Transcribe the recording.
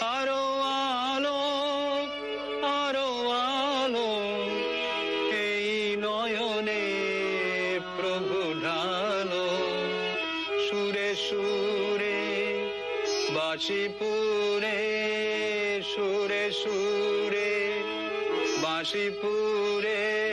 আরও আলো আরও আলো এই নয়নে প্রভু ঢালো। সুরে সুরে বাসিপুরে সুরে সুরে বাসিপুরে